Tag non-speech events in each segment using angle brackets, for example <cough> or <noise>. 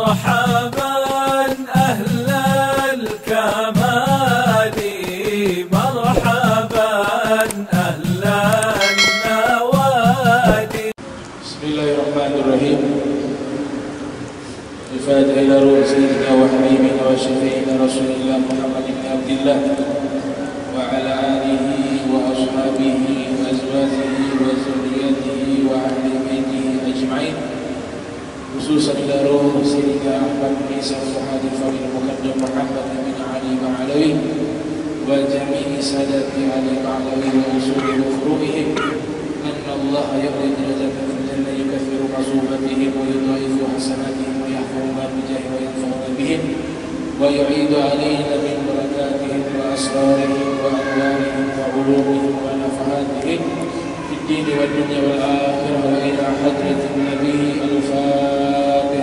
مرحبا. خصوصا إلى روح سيدنا أحمد عيسى الفؤاد الفضيل المقدم محمد بن علي بعلوي وجميع سادات علي بعلوي وأصول وفروعهم أن الله يعلي درجة في الجنة يكثر مصوبتهم ويضاعف حسناتهم ويحفظنا بجاه وينفعنا بهم ويعيد علينا من بركاتهم وأسرارهم وأنوارهم وعلومهم ونفحاتهم في الدين والدنيا والآخرة وإلى حضرة النبي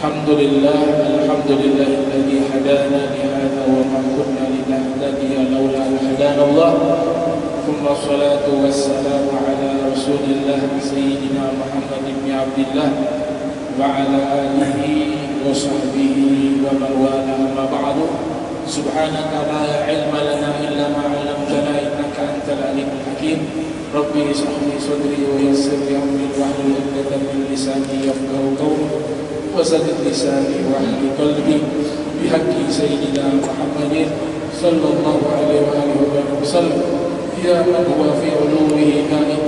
الحمد لله الحمد لله الذي هدانا لهذا وما كنا لنهتدي لولا أن هدانا الله. ثم الصلاة والسلام على رسول الله سيدنا محمد بن عبد الله وعلى آله وصحبه ومن والاه أما بعد سبحانك لا علم لنا إلا ما علمتنا إنك أنت العليم الحكيم. ربي اشرح لي صدري ويسر لي أمري واحلل عقدة من لساني يفقه قولي. وسدد لساني واحلل قلبي بحق سيدنا محمد صلى الله عليه وآله وسلم. يا من هو في علوه كائن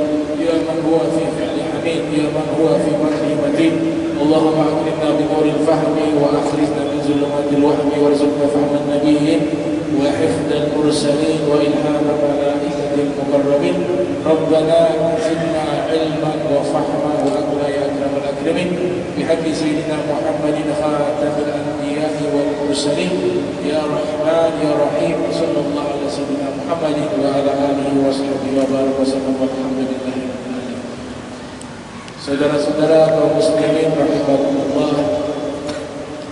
يا من هو في فعل حميد يا من هو في مدح متين. اللهم أكرمنا بنور الفهم وأخرجنا من ظلمات الوهم وارزقنا فهم النبيين وحفظ المرسلين وإلهام ملائكه المقربين ربنا زدنا علما وفهما واكرم يا اكرم الاكرمين بحق سيدنا محمد خاتم الانبياء والمرسلين يا رحمن يا رحيم صلى الله على سيدنا محمد وعلى اله وصحبه وبارك وسلم والحمد لله رب العالمين Saudara-saudara kaum muslimin rahimahullah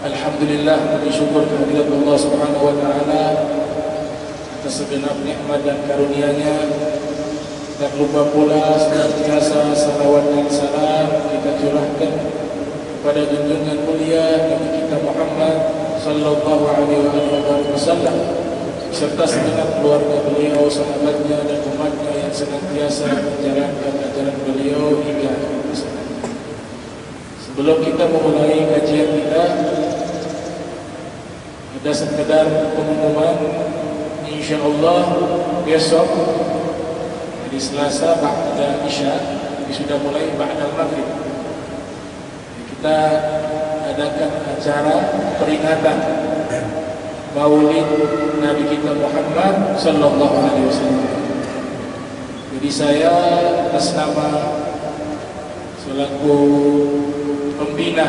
Alhamdulillah kami syukur kehadirat Allah Subhanahu wa taala atas segenap nikmat dan karunia-Nya. Tak lupa pula senantiasa salawat dan salam kita curahkan kepada junjungan mulia Nabi kita Muhammad sallallahu alaihi wasallam serta segenap keluarga beliau, sahabatnya dan umatnya yang senantiasa menjalankan ajaran beliau hingga zaman. Sebelum kita memulai kajian kita, ada sekedar pengumuman Insya Allah besok hari Selasa Ba'da Isya ini sudah mulai Ba'da Maghrib kita adakan acara peringatan Maulid Nabi kita Muhammad Sallallahu Alaihi Wasallam. Jadi saya atas nama selaku pembina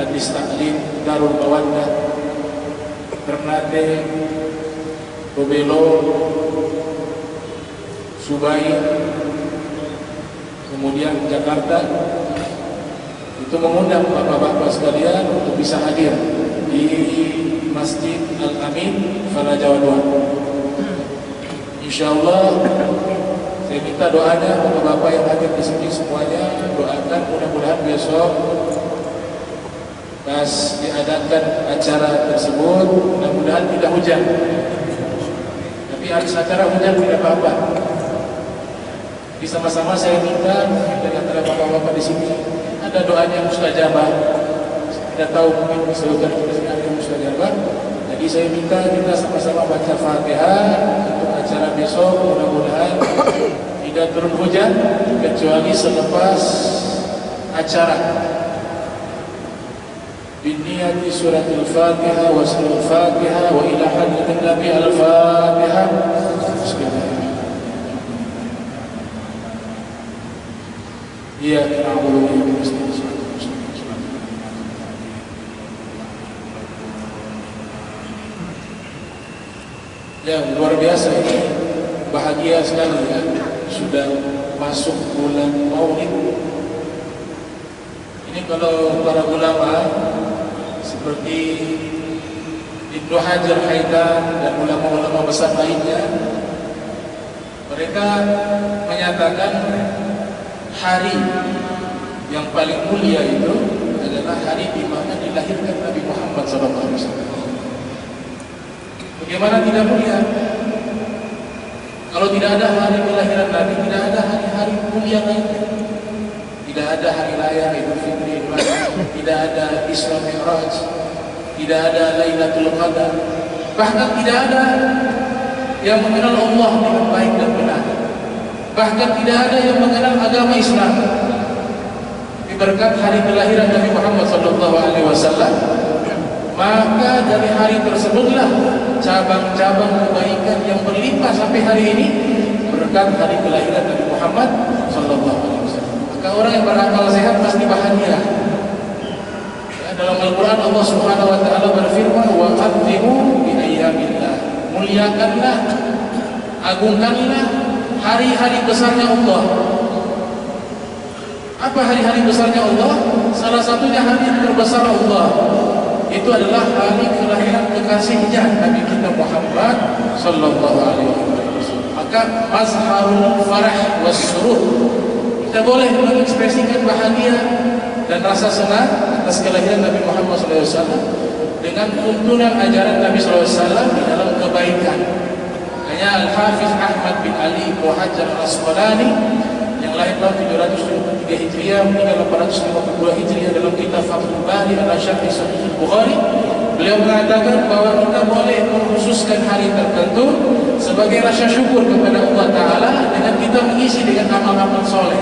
Hadis Taklim Darul Mawaddah Ternate Bobelo Subai kemudian Jakarta itu mengundang bapak-bapak sekalian untuk bisa hadir di Masjid Al-Amin Fala Jawa Insya Allah saya minta doanya bapak-bapak yang hadir di sini semuanya doakan mudah-mudahan besok pas diadakan acara tersebut mudah-mudahan tidak hujan. Tapi acara hujan tidak apa-apa. Jadi sama-sama saya minta dari antara bapak-bapak di sini ada doanya mustajabah. Kita tahu mungkin disebutkan kita sini ada mustajabah. Jadi saya minta kita sama-sama baca Fatihah untuk acara besok mudah-mudahan tidak turun hujan kecuali selepas acara. بالنية سورة الفاتحة وسر الفاتحة وإلى حضرة النبي الفاتحة إياك نعبد وإياك نستعين Ya luar biasa ini bahagia sekali ya sudah masuk bulan Maulid. Ini kalau para ulama seperti Ibnu Hajar Haitan dan ulama-ulama besar lainnya mereka menyatakan hari yang paling mulia itu adalah hari di mana dilahirkan Nabi Muhammad SAW. Bagaimana tidak mulia? Kalau tidak ada hari kelahiran Nabi, tidak ada hari-hari mulia lainnya. Tidak ada hari raya Idul Fitri, tidak ada Isra Mi'raj, tidak ada Lailatul Qadar. Bahkan tidak ada yang mengenal Allah dengan baik dan benar. Bahkan tidak ada yang mengenal agama Islam. Berkat hari kelahiran Nabi Muhammad sallallahu alaihi wasallam, maka dari hari tersebutlah cabang-cabang kebaikan yang berlimpah sampai hari ini berkat hari kelahiran Nabi Muhammad sallallahu alaihi wasallam. Maka orang yang berakal sehat pasti bahagia. Ya, dalam Al-Qur'an Allah Subhanahu wa taala berfirman wa qaddimu bi ayyamillah. Muliakanlah agungkanlah hari-hari besarnya Allah. Apa hari-hari besarnya Allah? Salah satunya hari terbesar Allah itu adalah hari kelahiran kekasihnya Nabi kita Muhammad sallallahu alaihi wasallam. Maka mazharul farah wasruh kita boleh mengekspresikan bahagia dan rasa senang atas kelahiran Nabi Muhammad sallallahu alaihi wasallam dengan tuntunan ajaran Nabi sallallahu alaihi wasallam dalam kebaikan. Hanya Al-Hafiz Ahmad bin Ali Muhajjar Al-Asqalani yang lahir tahun 773 Hijriah meninggal 852 Hijriah dalam kitab Fathul Bari ala Syarh Sahih Bukhari. Beliau mengatakan bahwa kita boleh mengkhususkan hari tertentu sebagai rasa syukur kepada Allah Ta'ala dengan kita mengisi dengan amal-amal soleh.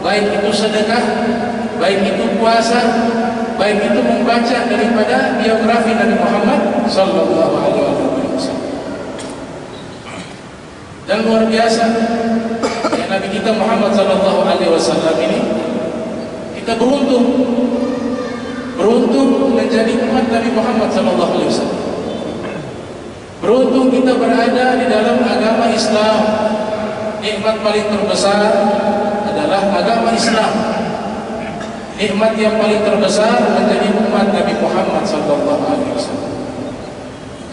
Baik itu sedekah baik itu puasa baik itu membaca daripada biografi Nabi Muhammad Sallallahu Alaihi Wasallam dan luar biasa ya Nabi kita Muhammad sallallahu alaihi wasallam ini kita beruntung beruntung menjadi umat Nabi Muhammad sallallahu alaihi wasallam. Beruntung kita berada di dalam agama Islam. Nikmat paling terbesar adalah agama Islam. Nikmat yang paling terbesar menjadi umat Nabi Muhammad sallallahu alaihi wasallam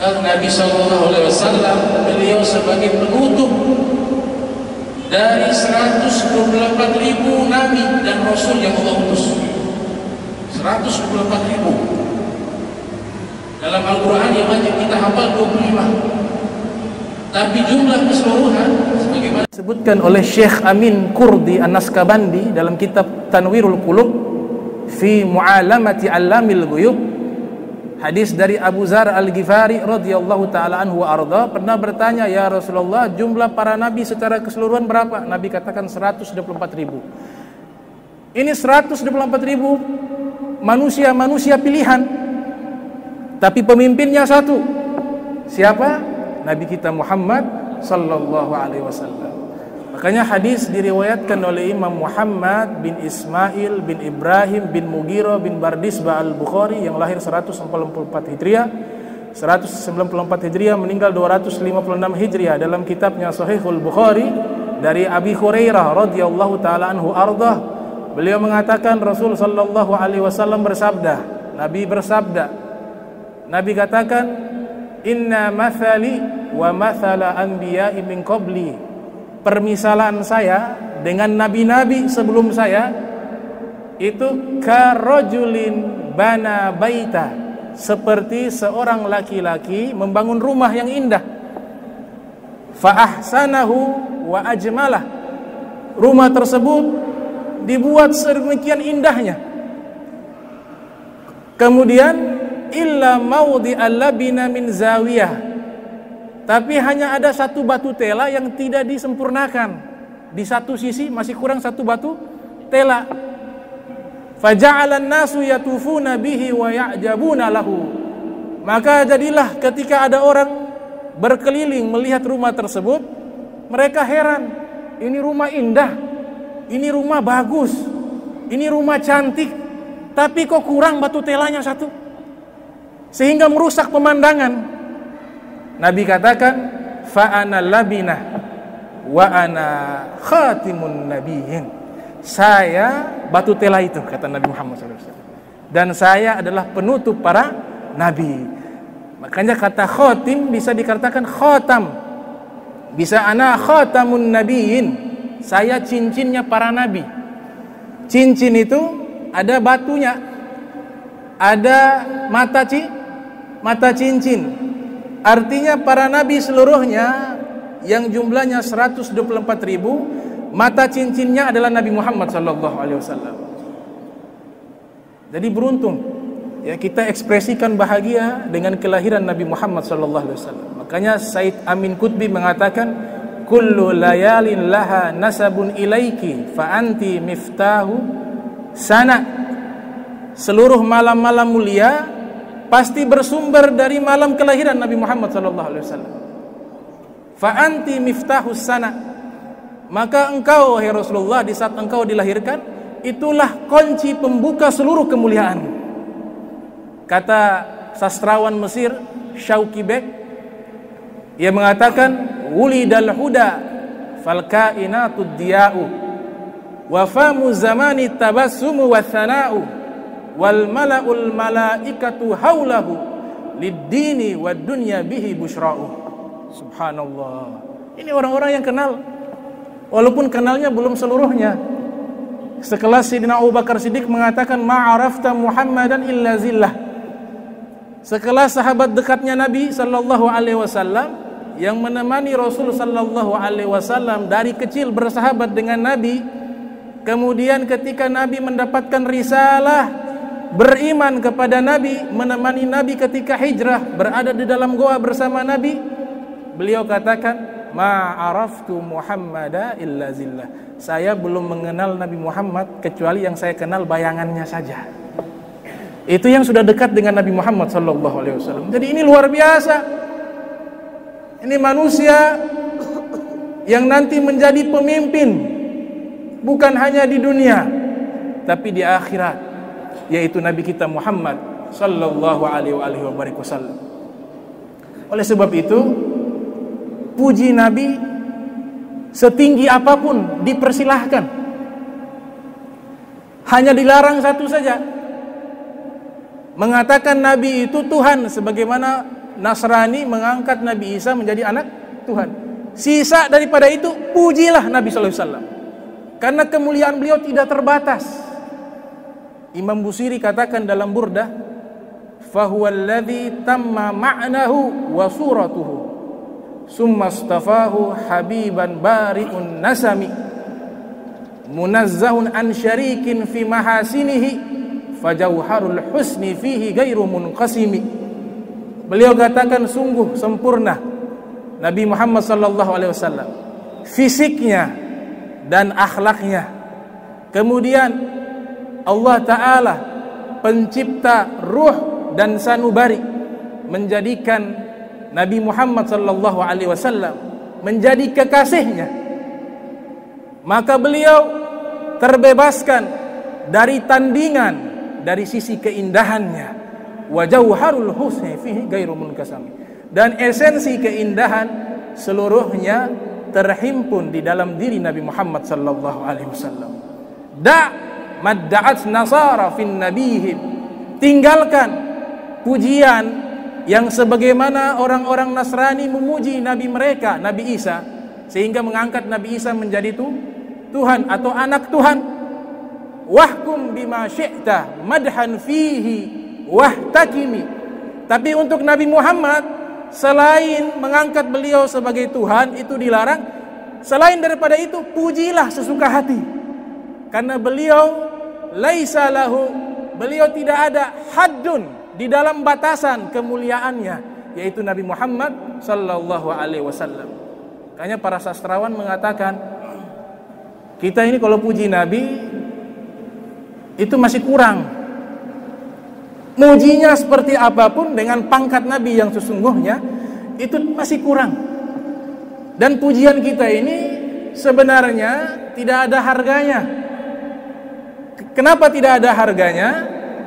Nabi Sallallahu Alaihi Wasallam beliau sebagai penutup dari 124 ribu nabi dan rasul yang Allah utus. 124 ribu. Dalam Al-Quran yang banyak kita hafal 25 tapi jumlah keseluruhan sebagaimana disebutkan oleh Syekh Amin Kurdi An-Naskabandi dalam kitab Tanwirul Qulub fi Mu'alamati Alamil Ghuyub Hadis dari Abu Zar Al-Ghifari radhiyallahu taala anhu arda pernah bertanya ya Rasulullah jumlah para nabi secara keseluruhan berapa? Nabi katakan 124 ribu. Ini 124 ribu manusia-manusia pilihan. Tapi pemimpinnya satu. Siapa? Nabi kita Muhammad sallallahu alaihi wasallam. Makanya hadis diriwayatkan oleh Imam Muhammad bin Ismail bin Ibrahim bin Mughirah bin Bardisbah al-Bukhari yang lahir 144 Hijriah. 194 Hijriah meninggal 256 Hijriah. Dalam kitabnya Sahihul Bukhari dari Abi Hurairah radhiyallahu taala anhu ardah beliau mengatakan Rasul sallallahu alaihi wasallam bersabda Nabi bersabda Nabi katakan inna mathali wa mathala anbiya'i min qabli permisalan saya dengan nabi-nabi sebelum saya itu karojulin bana baita seperti seorang laki-laki membangun rumah yang indah. Faahsanahu wa ajmalah. Rumah tersebut dibuat sedemikian indahnya. Kemudian illa maudi allabina min zawiyah tapi hanya ada satu batu tela yang tidak disempurnakan. Di satu sisi masih kurang satu batu tela. Faja'alan nasu yatufuna bihi wa ya'jabuna lahu. Maka jadilah ketika ada orang berkeliling melihat rumah tersebut, mereka heran. Ini rumah indah. Ini rumah bagus. Ini rumah cantik. Tapi kok kurang batu telanya satu? Sehingga merusak pemandangan. Nabi katakan fa ana labinah wa ana khatimun nabiyyin. Saya batu tela itu kata Nabi Muhammad SAW dan saya adalah penutup para nabi. Makanya kata khatim bisa dikatakan khatam. Bisa ana khatamun nabiyyin. Saya cincinnya para nabi. Cincin itu ada batunya. Ada mata ci mata cincin artinya para nabi seluruhnya yang jumlahnya 124 ribu mata cincinnya adalah Nabi Muhammad sallallahu alaihi wasallam. Jadi beruntung ya kita ekspresikan bahagia dengan kelahiran Nabi Muhammad sallallahu alaihi wasallam. Makanya Said Amin Qutbi mengatakan kullu layalin laha nasabun ilaiki fa anti miftahu sana. Seluruh malam-malam mulia pasti bersumber dari malam kelahiran Nabi Muhammad sallallahu alaihi wasallam. Fa anti miftahus sana. Maka engkau wahai Rasulullah di saat engkau dilahirkan itulah kunci pembuka seluruh kemuliaan. Kata sastrawan Mesir Syauki Bek ia mengatakan wulidal huda fal kainatud diya'u wa famu zamani tabassumu wa thana'u wal mala'ul malaikatu haulahu lid-dini wad dunya bihi busra'u Subhanallah. Ini orang-orang yang kenal. Walaupun kenalnya belum seluruhnya. Sekelas Sidina Abu Bakar Siddiq mengatakan ma'arafta Muhammadan illa zillah. Sekelas sahabat dekatnya Nabi sallallahu alaihi wasallam yang menemani Rasul sallallahu alaihi wasallam dari kecil bersahabat dengan Nabi. Kemudian ketika Nabi mendapatkan risalah beriman kepada Nabi, menemani Nabi ketika hijrah, berada di dalam goa bersama Nabi, Beliau katakan, "Ma'araftu Muhammada illa zillah." Saya belum mengenal Nabi Muhammad kecuali yang saya kenal bayangannya saja. Itu yang sudah dekat dengan Nabi Muhammad sallallahu alaihi wasallam. Jadi ini luar biasa. Ini manusia yang nanti menjadi pemimpin bukan hanya di dunia tapi di akhirat yaitu Nabi kita Muhammad sallallahu alaihi wasallam. Oleh sebab itu, puji Nabi setinggi apa pun dipersilahkan. Hanya dilarang satu saja. Mengatakan Nabi itu Tuhan sebagaimana Nasrani mengangkat Nabi Isa menjadi anak Tuhan. Sisa daripada itu pujilah Nabi sallallahu alaihi wasallam. Karena kemuliaan beliau tidak terbatas. Imam Busiri katakan dalam Burdah, "Fahuwallazi tamma ma'nahu wa suratuhu." summa astafahu habiban bari'un nasami munazzahun an syarikin fi mahasinihi fajauharul husni fihi gairu munqasimi beliau katakan sungguh sempurna Nabi Muhammad sallallahu alaihi wasallam fisiknya dan akhlaknya kemudian Allah taala pencipta ruh dan sanubari menjadikan Nabi Muhammad sallallahu alaihi wasallam menjadi kekasihnya. Maka beliau terbebaskan dari tandingan dari sisi keindahannya. Wa jauharul husni fihi ghairu munkasami. Dan esensi keindahan seluruhnya terhimpun di dalam diri Nabi Muhammad sallallahu alaihi wasallam. Da madda'at nasara fin nabihim tinggalkan pujian yang sebagaimana orang-orang Nasrani memuji nabi mereka, Nabi Isa, sehingga mengangkat Nabi Isa menjadi itu Tuhan atau anak Tuhan. Wahkum bima syi'ta madhan fihi wahtakimi. Tapi untuk Nabi Muhammad selain mengangkat beliau sebagai Tuhan itu dilarang. Selain daripada itu pujilah sesuka hati. Karena beliau laisa lahu beliau tidak ada haddun di dalam batasan kemuliaannya yaitu Nabi Muhammad sallallahu alaihi wasallam. Makanya para sastrawan mengatakan kita ini kalau puji Nabi itu masih kurang. Mujinya seperti apa pun dengan pangkat Nabi yang sesungguhnya itu masih kurang. Dan pujian kita ini sebenarnya tidak ada harganya. Kenapa tidak ada harganya?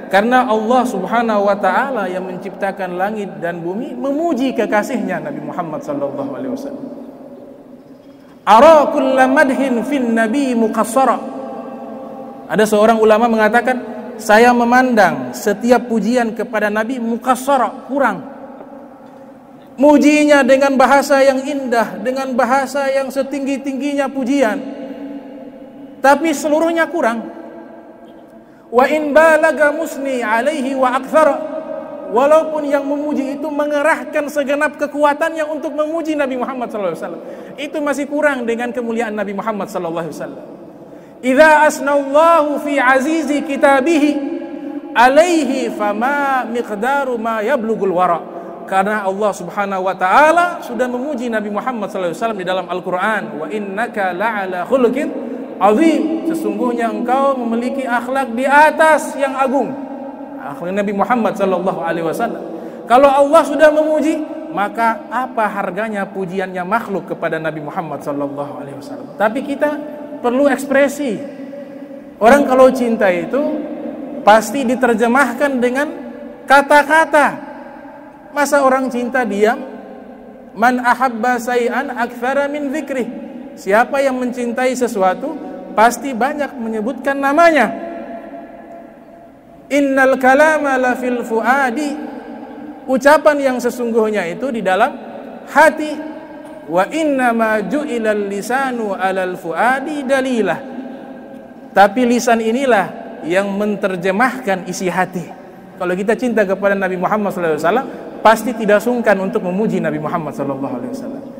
Karena Allah Subhanahu wa taala yang menciptakan langit dan bumi memuji kekasihnya Nabi Muhammad sallallahu alaihi wasallam. Ara kulla madhin fin nabi muqassara. Ada seorang ulama mengatakan, saya memandang setiap pujian kepada Nabi muqassara, kurang. Mujinya dengan bahasa yang indah, dengan bahasa yang setinggi-tingginya pujian. Tapi seluruhnya kurang wa in balaga musni alaihi wa akthar walaupun yang memuji itu mengerahkan segenap kekuatannya untuk memuji Nabi Muhammad SAW itu masih kurang dengan kemuliaan Nabi Muhammad SAW idza asnallahu fi azizi kitabihi alaihi fama miqdaru ma yablugul wara. Karena Allah Subhanahu wa taala sudah memuji Nabi Muhammad SAW di dalam Al-Qur'an wa innaka la'ala khuluqin azim sesungguhnya engkau memiliki akhlak di atas yang agung. Akhlak Nabi Muhammad sallallahu alaihi wasallam. Kalau Allah sudah memuji maka apa harganya pujiannya makhluk kepada Nabi Muhammad sallallahu alaihi wasallam? Tapi kita perlu ekspresi. Orang kalau cinta itu pasti diterjemahkan dengan kata-kata. Masa orang cinta diam? Man ahabba say'an aktsara min dzikri siapa yang mencintai sesuatu pasti banyak menyebutkan namanya. Innal kalama la fil fuadi. Ucapan yang sesungguhnya itu di dalam hati. Wa inna ma ju'ilal lisanu alal fuadi dalilah. Tapi lisan inilah yang menerjemahkan isi hati. Kalau kita cinta kepada Nabi Muhammad SAW, pasti tidak sungkan untuk memuji Nabi Muhammad SAW.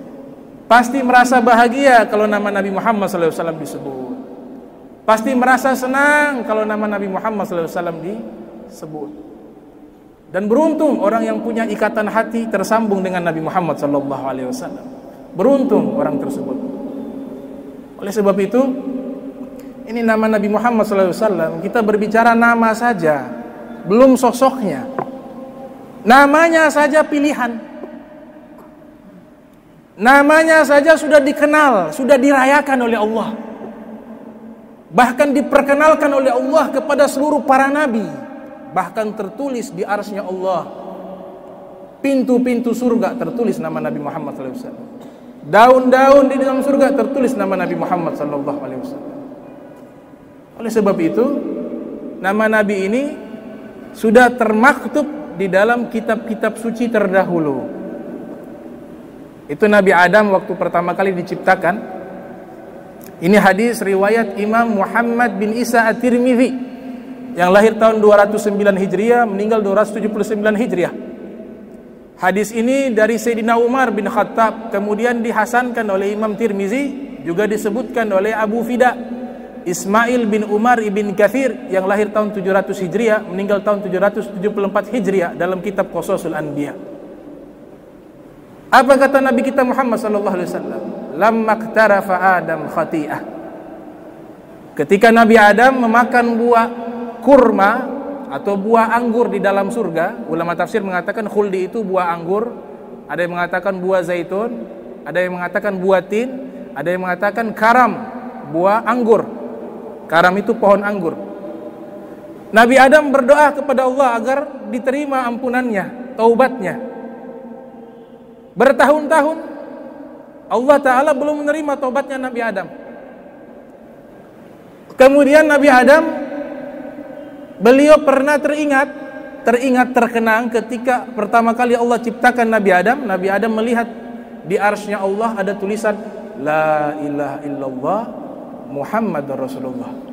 Pasti merasa bahagia kalau nama Nabi Muhammad SAW disebut. Pasti merasa senang kalau nama Nabi Muhammad SAW disebut. Dan beruntung orang yang punya ikatan hati tersambung dengan Nabi Muhammad SAW. Beruntung orang tersebut. Oleh sebab itu, ini nama Nabi Muhammad SAW. Kita berbicara nama saja, belum sosoknya. Namanya saja pilihan. Namanya saja sudah dikenal, sudah dirayakan oleh Allah. Bahkan diperkenalkan oleh Allah kepada seluruh para nabi. Bahkan tertulis di arsnya Allah. Pintu-pintu surga tertulis nama Nabi Muhammad SAW daun-daun di dalam surga tertulis nama Nabi Muhammad SAW oleh sebab itu nama Nabi ini sudah termaktub di dalam kitab-kitab suci terdahulu itu Nabi Adam waktu pertama kali diciptakan ini hadis riwayat Imam Muhammad bin Isa At-Tirmidzi yang lahir tahun 209 Hijriah, meninggal 279 Hijriah. Hadis ini dari Sayyidina Umar bin Khattab, kemudian dihasankan oleh Imam Tirmizi, juga disebutkan oleh Abu Fida Ismail bin Umar ibn Kathir yang lahir tahun 700 Hijriah, meninggal tahun 774 Hijriah dalam kitab Qasasul Anbiya. Apa kata Nabi kita Muhammad sallallahu alaihi wasallam? lamma ktarafa Adam khati'ah. Ketika Nabi Adam memakan buah kurma atau buah anggur di dalam surga, ulama tafsir mengatakan khuldi itu buah anggur, ada yang mengatakan buah zaitun, ada yang mengatakan buah tin, ada yang mengatakan karam, buah anggur. Karam itu pohon anggur. Nabi Adam berdoa kepada Allah agar diterima ampunannya, taubatnya. Bertahun-tahun Allah Ta'ala belum menerima tobatnya Nabi Adam. Kemudian Nabi Adam, beliau pernah teringat, teringat terkenang ketika pertama kali Allah ciptakan Nabi Adam. Nabi Adam melihat di arsnya Allah ada tulisan La ilaha illallah Muhammad Rasulullah.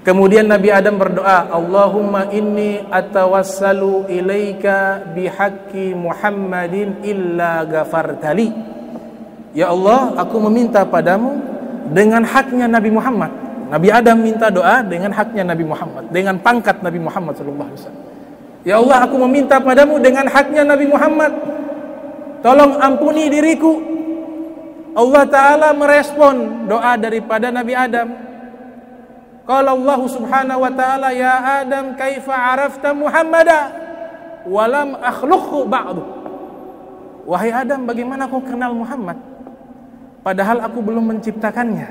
Kemudian Nabi Adam berdoa, Allahumma inni atawassalu ilaika bihaqqi Muhammadin illa gafartali. Ya Allah, aku meminta padamu dengan haknya Nabi Muhammad. Nabi Adam minta doa dengan haknya Nabi Muhammad, dengan pangkat Nabi Muhammad sallallahu alaihi wasallam. Ya Allah, aku meminta padamu dengan haknya Nabi Muhammad. Tolong ampuni diriku. Allah taala merespon doa daripada Nabi Adam. Qala Allah Subhanahu wa taala, "Ya Adam, kaifa arafta Muhammada wa lam akhluqhu ba'du?" Wahai Adam, bagaimana kau kenal Muhammad? padahal aku belum menciptakannya.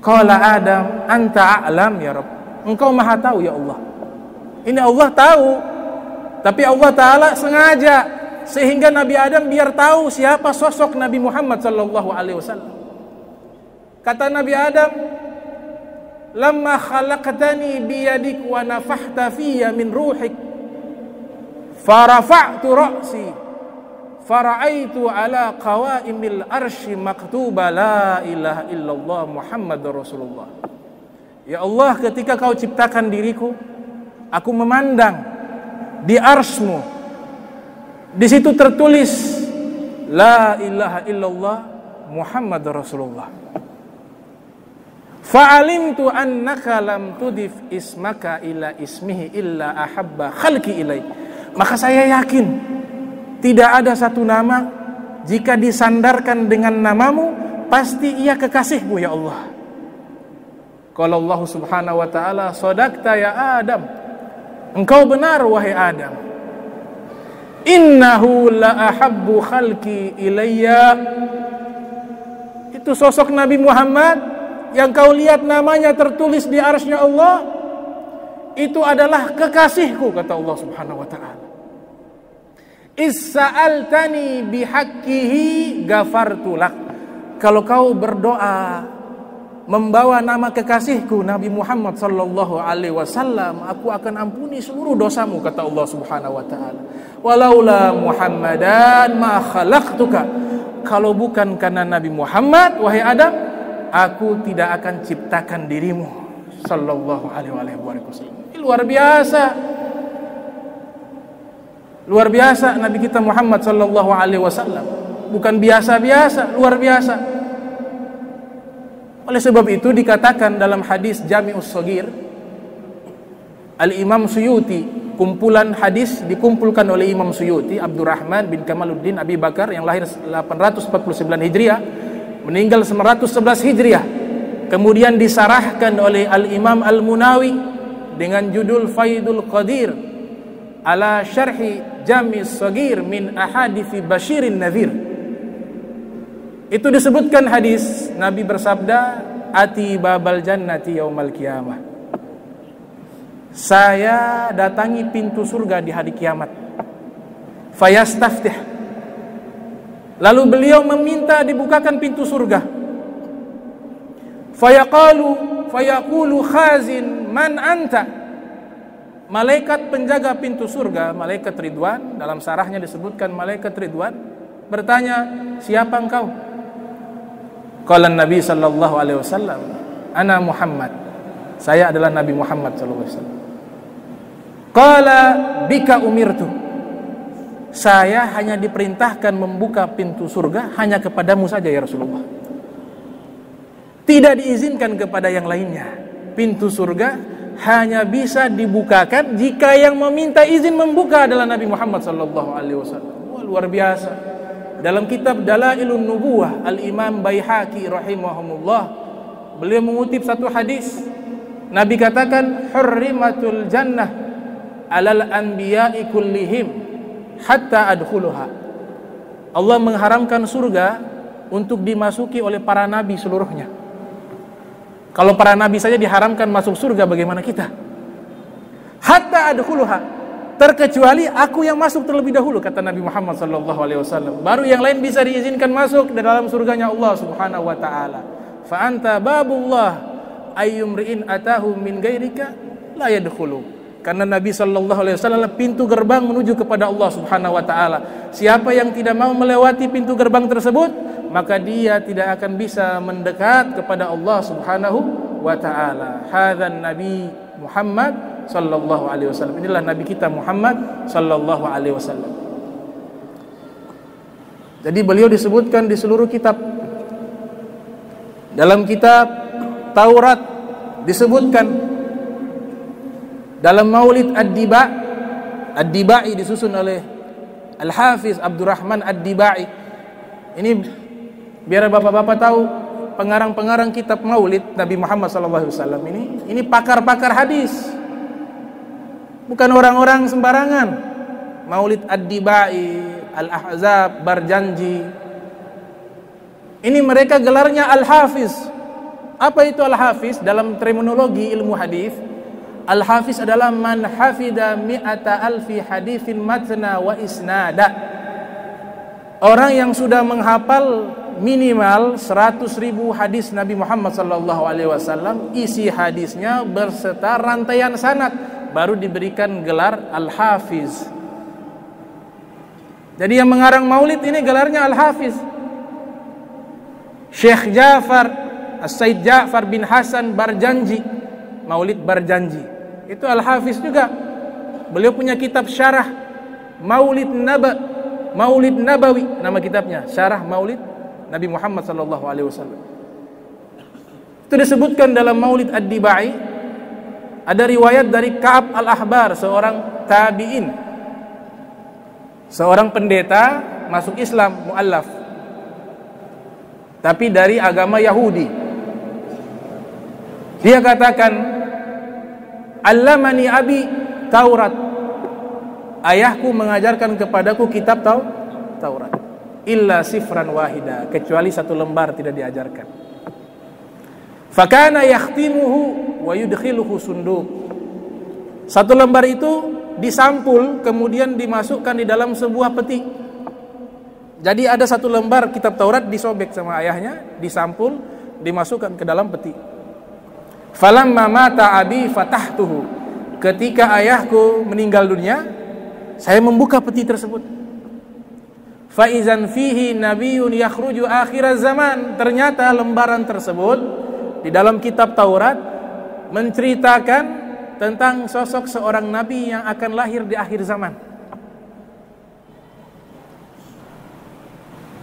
Qala Adam, anta a'lam ya Rabb. Engkau maha tahu ya Allah. Ini Allah tahu. Tapi Allah Ta'ala sengaja sehingga Nabi Adam biar tahu siapa sosok Nabi Muhammad sallallahu alaihi wasallam. Kata Nabi Adam, "Lamma khalaqtani biyadik wa nafahta fiyya min ruhik, farafa'tu ra'si, fara'aitu ala qawaimil arsy maktuba la ilaha illallah Muhammadur Rasulullah." Ya Allah, ketika kau ciptakan diriku, aku memandang di arsmu. Di situ tertulis la ilaha illallah Muhammad Rasulullah fa'alimtu annaka lam tudif ismaka ila ismihi illa ahabba khalqi ilai maka saya yakin tidak ada satu nama jika disandarkan dengan namamu pasti ia kekasihmu ya Allah kalau Allah subhanahu wa ta'ala sodakta ya Adam Engkau benar wahai Adam. Innahu la ahabbu khalqi ilayya. Itu sosok Nabi Muhammad yang kau lihat namanya tertulis di arsnya Allah itu adalah kekasihku kata Allah Subhanahu wa taala. Issa'altani bihaqqihi gafartu lak. Kalau kau berdoa membawa nama kekasihku Nabi Muhammad sallallahu alaihi wasallam aku akan ampuni seluruh dosamu kata Allah Subhanahu wa taala walaula Muhammadan ma khalaqtuka kalau bukan karena Nabi Muhammad wahai Adam aku tidak akan ciptakan dirimu. Sallallahu alaihi wasallam. Luar biasa. Luar biasa Nabi kita Muhammad sallallahu alaihi wasallam. Bukan biasa-biasa luar biasa. Oleh sebab itu dikatakan dalam hadis Jami'us Sogir Al-Imam Suyuti kumpulan hadis dikumpulkan oleh Imam Suyuti Abdurrahman bin Kamaluddin Abi Bakar yang lahir 849 Hijriah meninggal 911 Hijriah kemudian disarahkan oleh Al-Imam Al-Munawi dengan judul Faidul Qadir ala syarhi Jami'us Sogir min ahadithi Bashirin Nadhir itu disebutkan hadis Nabi bersabda, "Ati babal jannati yaumal qiyamah." Saya datangi pintu surga di hari kiamat. Fayastaftih. Lalu beliau meminta dibukakan pintu surga. Fayaqalu fayaqulu khazin man anta? Malaikat penjaga pintu surga, malaikat Ridwan, dalam sarahnya disebutkan malaikat Ridwan, bertanya, "Siapa engkau?" Qala Nabi sallallahu alaihi wasallam, "Ana Muhammad." Saya adalah Nabi Muhammad sallallahu alaihi wasallam. Qala bika umirtu. Saya hanya diperintahkan membuka pintu surga hanya kepadamu saja ya Rasulullah. Tidak diizinkan kepada yang lainnya. Pintu surga hanya bisa dibukakan jika yang meminta izin membuka adalah Nabi Muhammad sallallahu alaihi wasallam. luar biasa dalam kitab Dalailun Nubuwah Al-Imam Baihaqi rahimahumullah beliau mengutip satu hadis Nabi katakan hurrimatul jannah alal anbiya'i kullihim hatta adkhuluha. Allah mengharamkan surga untuk dimasuki oleh para nabi seluruhnya. Kalau para nabi saja diharamkan masuk surga bagaimana kita? Hatta adkhuluha. Terkecuali aku yang masuk terlebih dahulu kata Nabi Muhammad sallallahu alaihi wasallam. Baru yang lain bisa diizinkan masuk di dalam surganya Allah Subhanahu wa taala. Fa anta babullah ayyumriin atahu min gairika la yadkhulu karena Nabi sallallahu alaihi wasallam pintu gerbang menuju kepada Allah Subhanahu wa taala siapa yang tidak mau melewati pintu gerbang tersebut maka dia tidak akan bisa mendekat kepada Allah Subhanahu wa taala hadzan nabi Muhammad sallallahu alaihi wasallam. Inilah nabi kita Muhammad sallallahu alaihi wasallam. Jadi beliau disebutkan di seluruh kitab. Dalam kitab Taurat disebutkan dalam Maulid Ad-Diba Ad-Dibai disusun oleh Al-Hafiz Abdurrahman Ad-Dibai. Ini biar bapak-bapak tahu pengarang-pengarang kitab Maulid Nabi Muhammad SAW ini ini pakar-pakar hadis. Bukan orang-orang sembarangan. Maulid Ad-Dibai Al-Ahzab Barjanji. Ini mereka gelarnya Al-Hafiz. Apa itu Al-Hafiz? Dalam terminologi ilmu hadis Al-Hafiz adalah man hafida mi'ata alfi hadithin matna wa isnada. Orang yang sudah menghafal minimal 100 ribu hadis Nabi Muhammad sallallahu alaihi wasallam isi hadisnya berserta rantaian sanad baru diberikan gelar Al-Hafiz. Jadi yang mengarang maulid ini gelarnya Al-Hafiz. Syekh Ja'far As-Said Ja'far bin Hasan Barjanji Maulid Barjanji itu Al-Hafiz juga. Beliau punya kitab syarah Maulid Naba Maulid Nabawi nama kitabnya. Syarah Maulid Nabi Muhammad sallallahu alaihi wasallam. Itu disebutkan dalam Maulid Ad-Dibai. Ada riwayat dari Ka'ab Al-Ahbar seorang tabi'in. Seorang pendeta masuk Islam muallaf. Tapi dari agama Yahudi. Dia katakan, "Allamani abi Taurat." Ayahku mengajarkan kepadaku kitab tau Taurat. Illa sifran wahida, kecuali satu lembar tidak diajarkan. Fakana yakhtimuhu wa yudkhiluhu sunduk. Satu lembar itu disampul kemudian dimasukkan di dalam sebuah peti jadi ada satu lembar kitab Taurat disobek sama ayahnya, disampul, dimasukkan ke dalam peti. Falamma mata abi fatahtuhu. Ketika ayahku meninggal dunia, saya membuka peti tersebut. Faizan fihi nabiyun yakhruju akhir zaman. Ternyata lembaran tersebut di dalam kitab Taurat menceritakan tentang sosok seorang nabi yang akan lahir di akhir zaman.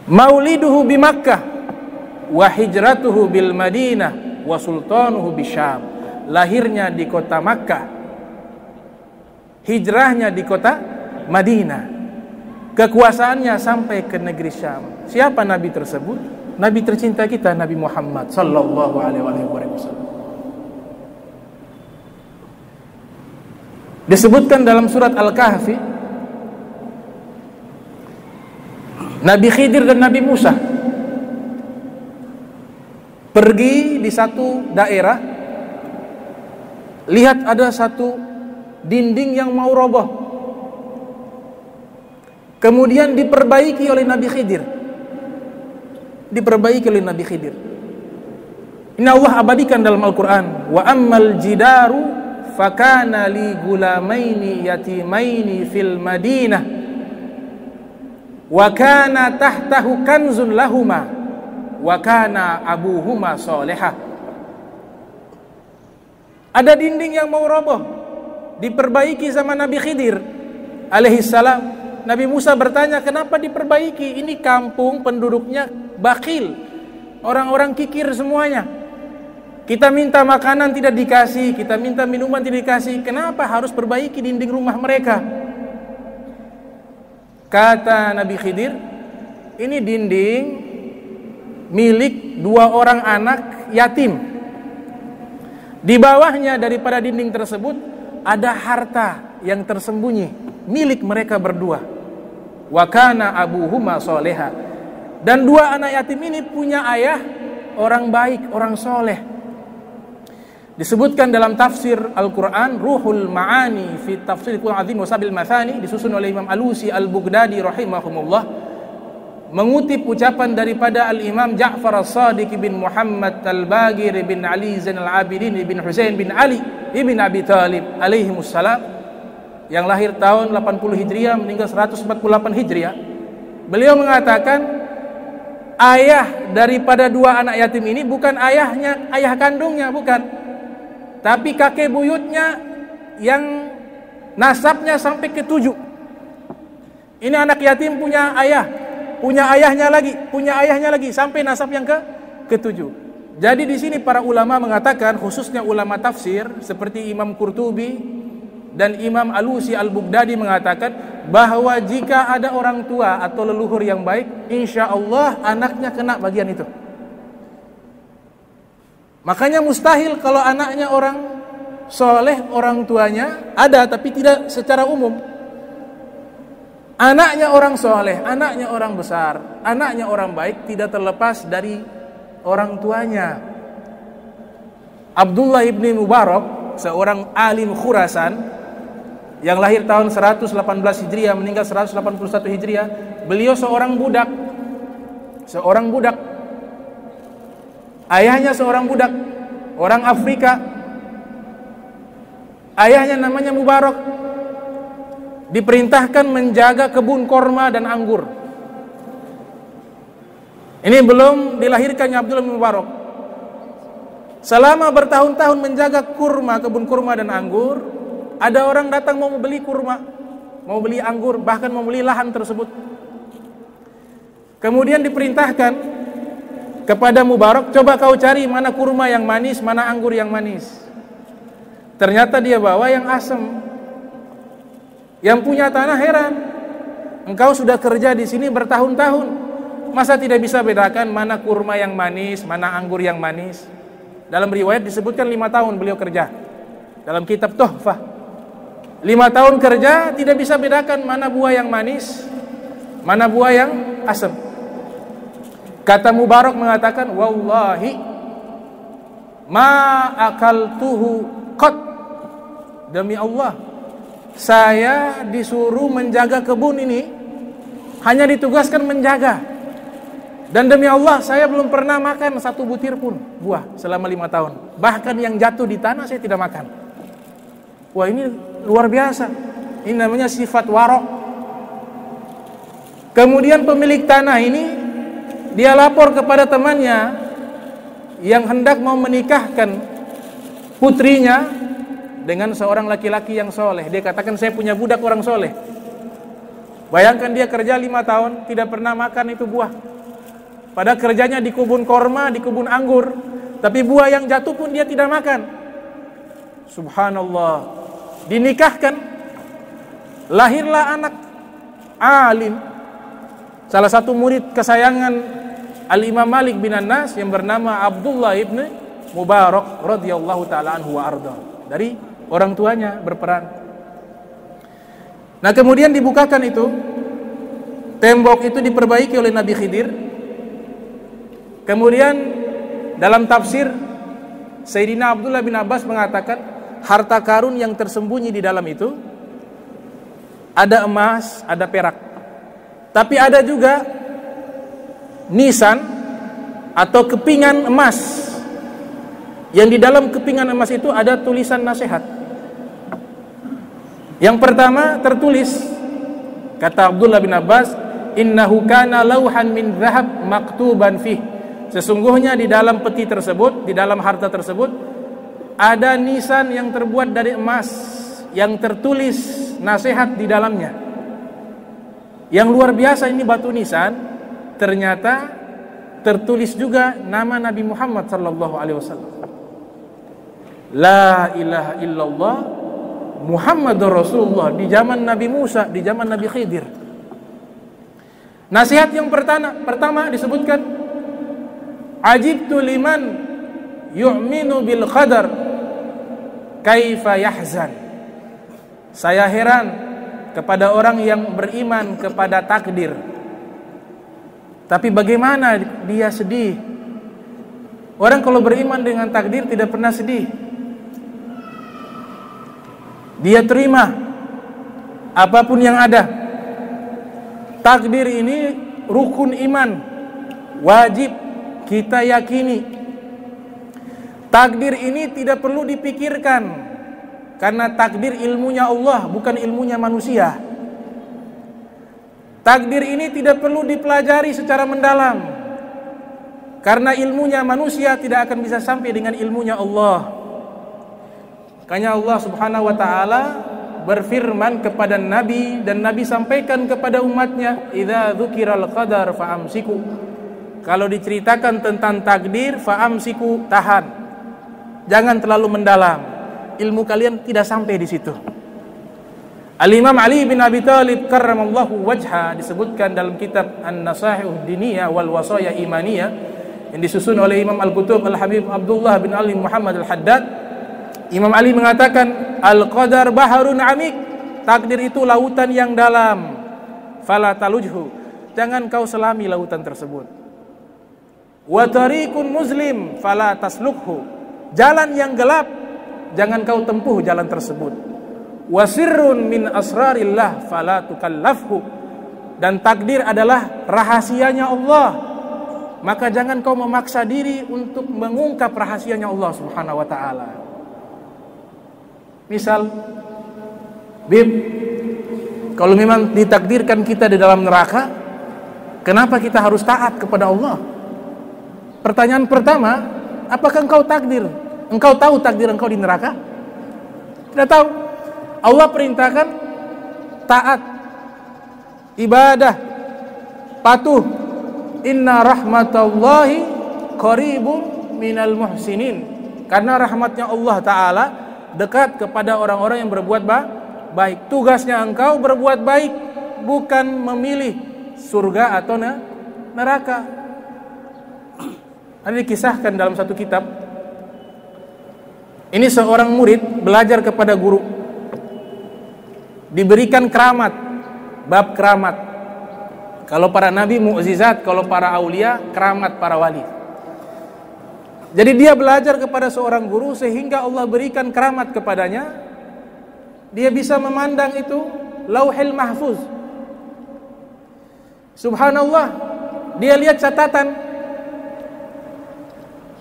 Mauliduhu bi Makkah wa hijratuhu bil Madinah wa sultanuhu bi Syam. Lahirnya di kota Makkah. Hijrahnya di kota Madinah. Kekuasaannya sampai ke negeri Syam. Siapa nabi tersebut? Nabi tercinta kita Nabi Muhammad sallallahu alaihi wasallam. Disebutkan dalam surat Al-Kahfi Nabi Khidir dan Nabi Musa pergi di satu daerah. Lihat ada satu dinding yang mau roboh. Kemudian diperbaiki oleh Nabi Khidir. Diperbaiki oleh Nabi Khidir. Ini Allah abadikan dalam Al-Quran wa ammal jidaru fakana li gulamaini yatimaini fil madinah wa kana tahtahu kanzun lahuma wa kana abuhuma ada dinding yang mau roboh. Diperbaiki sama Nabi Khidir alaihi salam. Nabi Musa bertanya kenapa diperbaiki? Ini kampung penduduknya bakil orang-orang kikir semuanya. Kita minta makanan tidak dikasih kita minta minuman tidak dikasih. Kenapa harus perbaiki dinding rumah mereka? Kata Nabi Khidir, ini dinding milik dua orang anak yatim. Di bawahnya daripada dinding tersebut ada harta yang tersembunyi milik mereka berdua. Wakana Abu Huma soleha. Dan dua anak yatim ini punya ayah orang baik, orang soleh. Disebutkan dalam tafsir Al-Quran Ruhul Ma'ani fi tafsir Quran Azim Wasabil Mathani disusun oleh Imam Alusi Al-Bughdadi rahimahumullah mengutip ucapan daripada Al-Imam Ja'far As-Sadiq bin Muhammad Al-Bagir bin Ali Zain Al-Abidin bin Husain bin Ali ibn Abi Talib alaihi salam yang lahir tahun 80 Hijriah meninggal 148 Hijriah. Beliau mengatakan ayah daripada dua anak yatim ini bukan ayahnya ayah kandungnya bukan. Tapi kakek buyutnya yang nasabnya sampai ke tujuh. Ini anak yatim punya ayah, punya ayahnya lagi, punya ayahnya lagi sampai nasab yang ke ketujuh. Jadi di sini para ulama mengatakan khususnya ulama tafsir seperti Imam Qurtubi dan Imam Alusi Al-Bughdadi mengatakan bahwa jika ada orang tua atau leluhur yang baik, insya Allah anaknya kena bagian itu. Makanya mustahil kalau anaknya orang soleh, orang tuanya ada tapi tidak secara umum. Anaknya orang soleh, anaknya orang besar, anaknya orang baik tidak terlepas dari orang tuanya. Abdullah ibni Mubarak seorang alim Khurasan yang lahir tahun 118 Hijriah meninggal 181 Hijriah beliau seorang budak. Seorang budak. Ayahnya seorang budak orang Afrika. Ayahnya namanya Mubarak diperintahkan menjaga kebun korma dan anggur. Ini belum dilahirkannya Abdullah bin Mubarak. Selama bertahun-tahun menjaga kurma kebun kurma dan anggur ada orang datang mau beli kurma mau beli anggur bahkan mau beli lahan tersebut. Kemudian diperintahkan kepada Mubarak coba kau cari mana kurma yang manis mana anggur yang manis. Ternyata dia bawa yang asam yang punya tanah heran. Engkau sudah kerja di sini bertahun-tahun. Masa tidak bisa bedakan mana kurma yang manis mana anggur yang manis? Dalam riwayat disebutkan lima tahun beliau kerja. Dalam kitab Tuhfah lima tahun kerja tidak bisa bedakan mana buah yang manis mana buah yang asam kata Mubarak mengatakan wallahi ma akaltuhu qat. Demi Allah saya disuruh menjaga kebun ini. Hanya ditugaskan menjaga. Dan demi Allah saya belum pernah makan satu butir pun buah selama lima tahun. Bahkan yang jatuh di tanah saya tidak makan. Wah ini luar biasa. Ini namanya sifat warok. Kemudian pemilik tanah ini dia lapor kepada temannya yang hendak mau menikahkan putrinya dengan seorang laki-laki yang soleh. Dia katakan saya punya budak orang soleh. Bayangkan dia kerja lima tahun tidak pernah makan itu buah. Pada kerjanya di kebun korma, di kebun anggur, tapi buah yang jatuh pun dia tidak makan. Subhanallah. Dinikahkan, lahirlah anak alim. Salah satu murid kesayangan Al-Imam Malik bin Anas yang bernama Abdullah ibn Mubarak radhiyallahu taala anhu arda. Dari orang tuanya berperan. Nah, kemudian dibukakan itu tembok itu diperbaiki oleh Nabi Khidir. Kemudian dalam tafsir Sayyidina Abdullah bin Abbas mengatakan harta karun yang tersembunyi di dalam itu ada emas, ada perak. Tapi ada juga nisan atau kepingan emas yang di dalam kepingan emas itu ada tulisan nasihat yang pertama tertulis kata Abdullah bin Abbas innahu kana lauhan min zahab maktuban fih sesungguhnya di dalam peti tersebut di dalam harta tersebut ada nisan yang terbuat dari emas yang tertulis nasihat di dalamnya yang luar biasa ini batu nisan ternyata tertulis juga nama Nabi Muhammad sallallahu alaihi wasallam. La ilaha illallah Muhammadur Rasulullah di zaman Nabi Musa, di zaman Nabi Khidir. Nasihat yang pertama, pertama disebutkan Ajibtu liman yu'minu bil qadar kaifa yahzan. Saya heran kepada orang yang beriman kepada takdir tapi bagaimana dia sedih? Orang kalau beriman dengan takdir tidak pernah sedih. Dia terima apa pun yang ada. Takdir ini rukun iman. Wajib kita yakini. Takdir ini tidak perlu dipikirkan karena takdir ilmunya Allah bukan ilmunya manusia. Takdir ini tidak perlu dipelajari secara mendalam. Karena ilmunya manusia tidak akan bisa sampai dengan ilmunya Allah. Makanya Allah Subhanahu wa taala berfirman kepada Nabi dan Nabi sampaikan kepada umatnya, "Idza dzukiral qadar fa'amsiku." Kalau diceritakan tentang takdir, fa'amsiku, tahan. Jangan terlalu mendalam. Ilmu kalian tidak sampai di situ. Al-Imam Ali bin Abi Thalib karramallahu wajha disebutkan dalam kitab An-Nasahih Diniyah wal Wasaya Imaniyah yang disusun oleh Imam Al-Qutub Al-Habib Abdullah bin Ali Muhammad Al-Haddad Imam Ali mengatakan Al-Qadar baharun amik takdir itu lautan yang dalam fala talujhu jangan kau selami lautan tersebut wa tariqun muslim fala taslukhu jalan yang gelap jangan kau tempuh jalan tersebut. Wasirrun min asrarillah fala tukallafhu. Dan takdir adalah rahasianya Allah. Maka jangan kau memaksa diri untuk mengungkap rahasianya Allah Subhanahu wa taala. Misal Bib kalau memang ditakdirkan kita di dalam neraka, kenapa kita harus taat kepada Allah? Pertanyaan pertama, apakah engkau takdir? Engkau tahu takdir engkau di neraka? Tidak tahu. Allah perintahkan taat, ibadah, patuh. Inna rahmatallahi qaribun minal muhsinin. Karena rahmatnya Allah Ta'ala dekat kepada orang-orang yang berbuat baik. Tugasnya engkau berbuat baik, bukan memilih surga atau neraka. Ada dikisahkan dalam satu kitab. Ini seorang murid belajar kepada guru. Diberikan keramat, bab keramat. Kalau para nabi mukjizat, kalau para aulia keramat para wali. Jadi dia belajar kepada seorang guru sehingga Allah berikan keramat kepadanya dia bisa memandang itu lauhil mahfuz. Subhanallah, dia lihat catatan.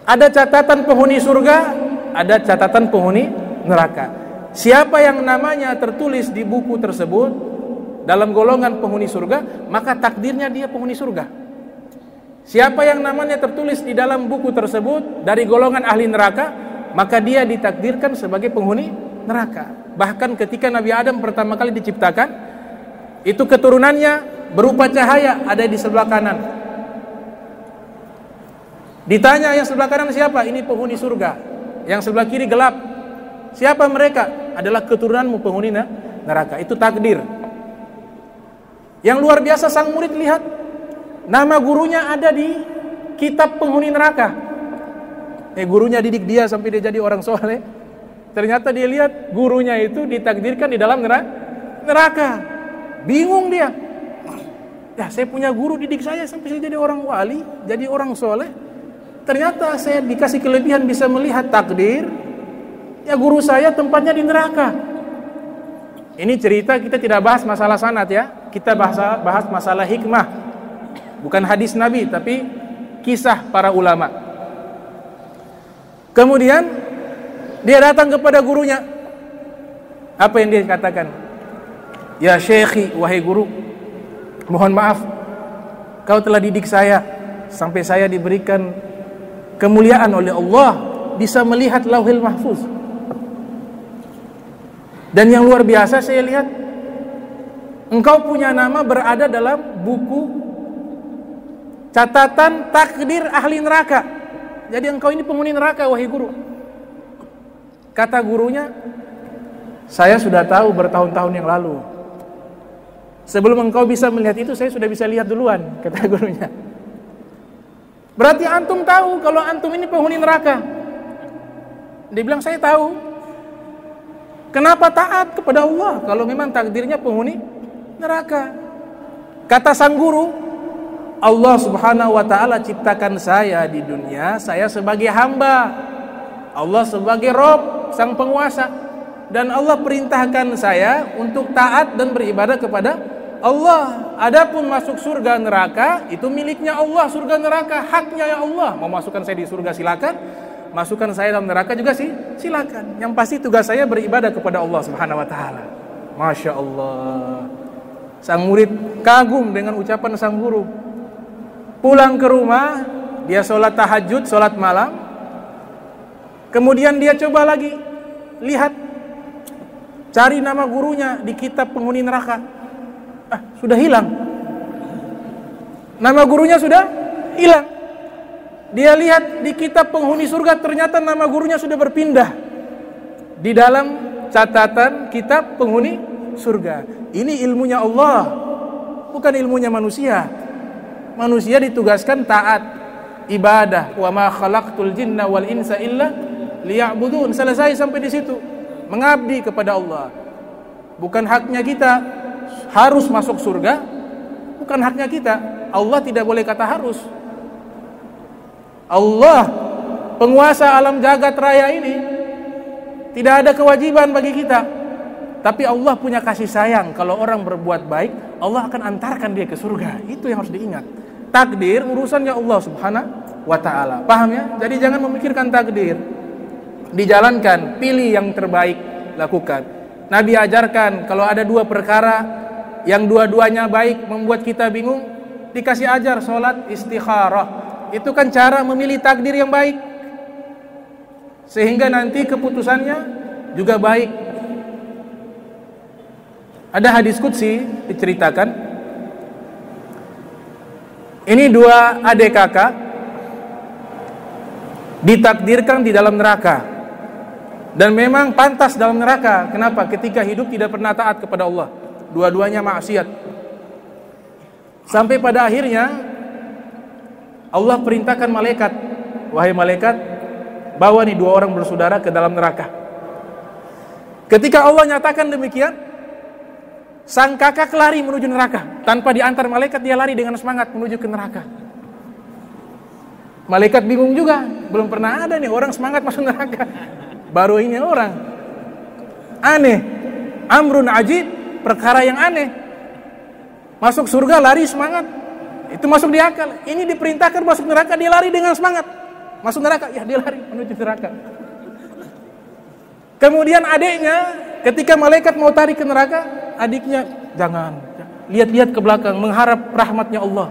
Ada catatan penghuni surga, ada catatan penghuni neraka. Siapa yang namanya tertulis di buku tersebut dalam golongan penghuni surga, maka takdirnya dia penghuni surga. Siapa yang namanya tertulis di dalam buku tersebut dari golongan ahli neraka, maka dia ditakdirkan sebagai penghuni neraka. Bahkan ketika Nabi Adam pertama kali diciptakan, itu keturunannya berupa cahaya ada di sebelah kanan. Ditanya yang sebelah kanan siapa? Ini penghuni surga. Yang sebelah kiri gelap. Siapa mereka? Adalah keturunanmu penghuni neraka. Itu takdir. Yang luar biasa sang murid lihat nama gurunya ada di kitab penghuni neraka. Eh gurunya didik dia sampai dia jadi orang soleh. Ternyata dia lihat gurunya itu ditakdirkan di dalam neraka. Bingung dia. Ya, saya punya guru didik saya sampai saya jadi orang wali, jadi orang soleh. Ternyata saya dikasih kelebihan bisa melihat takdir. Ya guru saya tempatnya di neraka. Ini cerita kita tidak bahas masalah sanat ya. Kita bahas, bahas masalah hikmah. Bukan hadis Nabi tapi kisah para ulama. Kemudian dia datang kepada gurunya. Apa yang dia katakan? Ya syekhi, wahai guru, mohon maaf, kau telah didik saya sampai saya diberikan kemuliaan oleh Allah bisa melihat lauhil mahfuz. Dan yang luar biasa saya lihat engkau punya nama berada dalam buku catatan takdir ahli neraka. Jadi engkau ini penghuni neraka wahai guru. Kata gurunya, saya sudah tahu bertahun-tahun yang lalu. Sebelum engkau bisa melihat itu, saya sudah bisa lihat duluan, <laughs> kata gurunya. Berarti antum tahu kalau antum ini penghuni neraka. Dia bilang, saya tahu. Kenapa taat kepada Allah kalau memang takdirnya penghuni neraka? Kata sang guru, Allah Subhanahu wa taala ciptakan saya di dunia, saya sebagai hamba. Allah sebagai Rob, sang penguasa dan Allah perintahkan saya untuk taat dan beribadah kepada Allah. Adapun masuk surga neraka itu miliknya Allah, surga neraka haknya ya Allah. Mau masukkan saya di surga silakan, masukkan saya dalam neraka juga sih silakan. Yang pasti tugas saya beribadah kepada Allah Subhanahu wa taala. Masya Allah. Sang murid kagum dengan ucapan sang guru. Pulang ke rumah, dia sholat tahajud, sholat malam, Kemudian dia coba lagi lihat cari nama gurunya di kitab penghuni neraka. Ah, sudah hilang. Nama gurunya sudah hilang. Dia lihat di kitab penghuni surga ternyata nama gurunya sudah berpindah di dalam catatan kitab penghuni surga. Ini ilmunya Allah, bukan ilmunya manusia. Manusia ditugaskan taat, ibadah. Wa ma khalaqtul jinna wal insa illa liya'budun selesai sampai di situ mengabdi kepada Allah bukan haknya kita harus masuk surga bukan haknya kita Allah tidak boleh kata harus Allah penguasa alam jagat raya ini Tidak ada kewajiban bagi kita. Tapi Allah punya kasih sayang. Kalau orang berbuat baik, Allah akan antarkan dia ke surga. Itu yang harus diingat. Takdir urusannya Allah Subhanahu wa taala. Paham ya? Jadi jangan memikirkan takdir. Dijalankan, pilih yang terbaik, lakukan. Nabi ajarkan kalau ada dua perkara yang dua-duanya baik membuat kita bingung, dikasih ajar sholat istikharah. Itu kan cara memilih takdir yang baik sehingga nanti keputusannya juga baik. Ada hadis kutsi diceritakan. Ini dua adik kakak ditakdirkan di dalam neraka. Dan memang pantas dalam neraka. Kenapa? Ketika hidup tidak pernah taat kepada Allah. Dua-duanya maksiat. Sampai pada akhirnya Allah perintahkan malaikat, wahai malaikat, bawa nih dua orang bersaudara ke dalam neraka. Ketika Allah nyatakan demikian, sang kakak lari menuju neraka. Tanpa diantar malaikat, dia lari dengan semangat menuju ke neraka. Malaikat bingung juga, belum pernah ada nih orang semangat masuk neraka. Baru ini orang. Aneh. Amrun ajib, perkara yang aneh. Masuk surga lari semangat. Itu masuk di akal. Ini diperintahkan masuk neraka, dia lari dengan semangat masuk neraka ya dia lari menuju neraka kemudian adiknya ketika malaikat mau tarik ke neraka adiknya jangan. Lihat-lihat ke belakang mengharap rahmatnya Allah.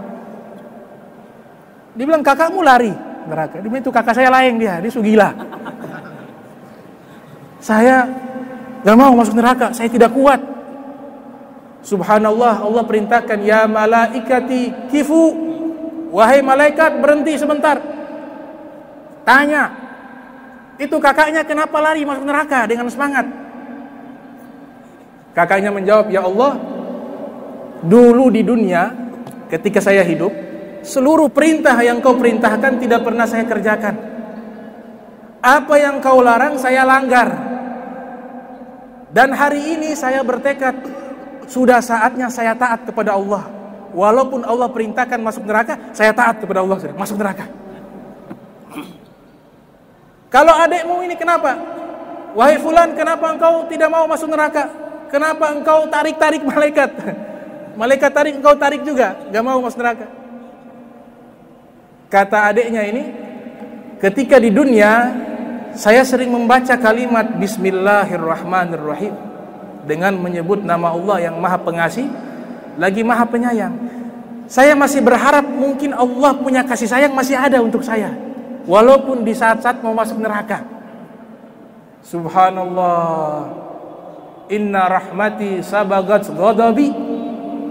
Dia bilang kakakmu lari. Neraka. Dia bilang itu kakak saya lain dia dia sugila saya gak mau masuk neraka saya tidak kuat. Subhanallah Allah perintahkan ya malaikati kifu. Wahai malaikat berhenti sebentar. Tanya, itu kakaknya kenapa lari masuk neraka dengan semangat? Kakaknya menjawab, "Ya Allah, dulu di dunia ketika saya hidup, seluruh perintah yang kau perintahkan tidak pernah saya kerjakan. Apa yang kau larang saya langgar. Dan hari ini saya bertekad sudah saatnya saya taat kepada Allah. Walaupun Allah perintahkan masuk neraka, saya taat kepada Allah, masuk neraka." Kalau adikmu ini kenapa? Wahai fulan, kenapa engkau tidak mau masuk neraka? Kenapa engkau tarik-tarik <laughs> malaikat? Malaikat tarik engkau tarik juga, gak mau masuk neraka. Kata adiknya ini, ketika di dunia saya sering membaca kalimat Bismillahirrahmanirrahim dengan menyebut nama Allah yang Maha Pengasih lagi Maha Penyayang. Saya masih berharap mungkin Allah punya kasih sayang masih ada untuk saya walaupun di saat-saat mau masuk neraka. Subhanallah. Inna rahmati sabagat ghadabi.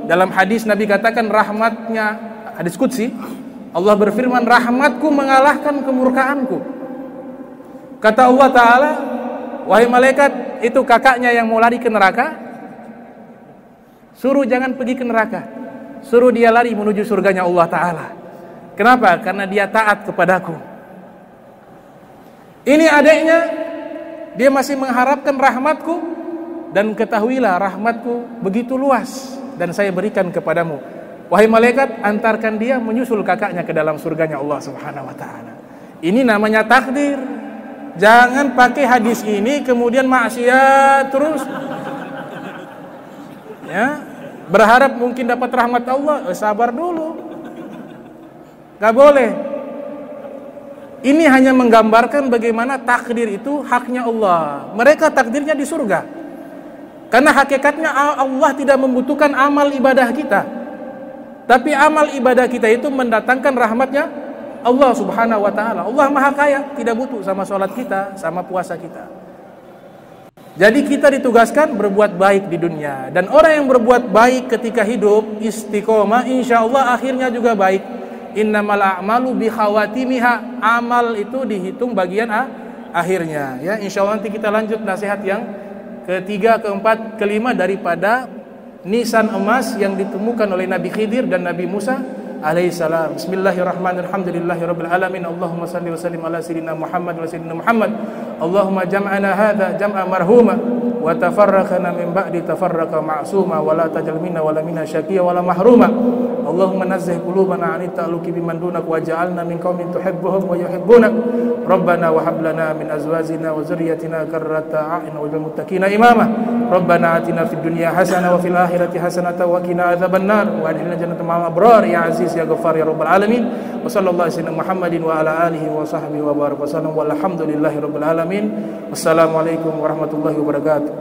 Dalam hadis Nabi katakan rahmatnya hadis qudsi Allah berfirman rahmatku mengalahkan kemurkaanku. Kata Allah taala, wahai malaikat, itu kakaknya yang mau lari ke neraka. Suruh jangan pergi ke neraka. Suruh dia lari menuju surganya Allah taala. Kenapa? Karena dia taat kepadaku. Ini adiknya, dia masih mengharapkan rahmatku dan ketahuilah rahmatku begitu luas dan saya berikan kepadamu. Wahai malaikat, antarkan dia menyusul kakaknya ke dalam surganya Allah Subhanahu wa taala. Ini namanya takdir. Jangan pakai hadis ini kemudian maksiat terus. Ya, berharap mungkin dapat rahmat Allah, eh, sabar dulu. Gak boleh. Ini hanya menggambarkan bagaimana takdir itu haknya Allah. Mereka takdirnya di surga. Karena hakikatnya Allah tidak membutuhkan amal ibadah kita. Tapi amal ibadah kita itu mendatangkan rahmatnya Allah subhanahu wa ta'ala. Allah maha kaya, tidak butuh sama sholat kita, sama puasa kita. Jadi kita ditugaskan berbuat baik di dunia. Dan orang yang berbuat baik ketika hidup, istiqomah, insya Allah akhirnya juga baik innamal a'malu bi khawatimiha amal itu dihitung bagian ah, akhirnya ya insyaallah nanti kita lanjut nasihat yang ketiga keempat kelima daripada nisan emas yang ditemukan oleh Nabi Khidir dan Nabi Musa alaihissalam bismillahirrahmanirrahim. Alhamdulillahirabbil allahumma salli wa sallim ala sayyidina muhammad wa sayyidina muhammad. Allahumma jam'ana hadha jam'a marhuma wa tafarraqana min ba'di tafarraqa ma'suma wa la taj'al minna wa la minna syaqiyya wa la mahruma. Allahumma nazzih qulubana 'anit ta'alluqi biman dunak waj'alna min qaumin tuhibbuhum wa yuhibbunak. Rabbana wa hab lana min azwajina wa qurrata a'yun muttaqina imama. Rabbana atina fid dunya hasanah wa fil akhirati wa qina adzabannar. Wa adkhilna abrar. Ya aziz ya ya rabbal alamin. Wa sallallahu alaihi Muhammadin wa ala alihi wa sahbihi wa wa rabbil alamin. Wassalamualaikum warahmatullahi wabarakatuh.